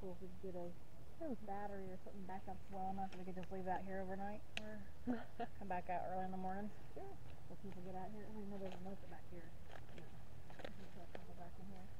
cool if we could get a battery or something back up well enough that we could just leave out here overnight or come back out early in the morning. Sure. So people get out here. I know there's a motor back here. Yeah. We put a couple back in here.